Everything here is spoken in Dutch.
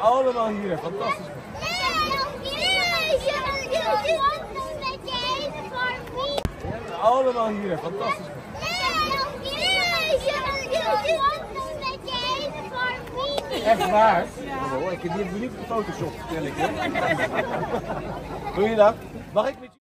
allemaal hier, fantastisch. Allemaal hier, fantastisch. Echt waar? Oh, ik heb hier niet Photoshop, vertel ik je. Doe je dat? Mag ik met je...